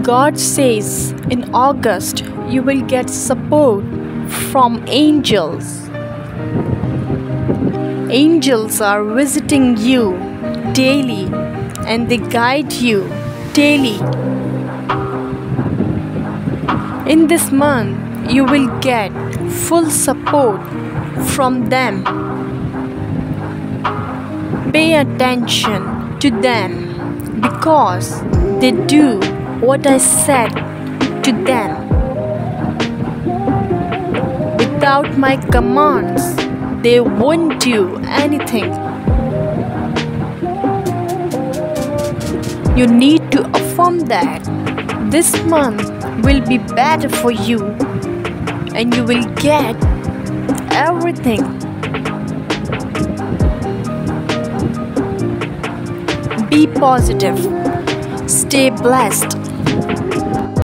God says in August you will get support from angels. Angels are visiting you daily and they guide you daily. In this month, you will get full support from them. Pay attention to them because they do what I said to them. Without my commands, they won't do anything. You need to affirm that this month will be better for you and you will get everything. Be positive. Stay blessed.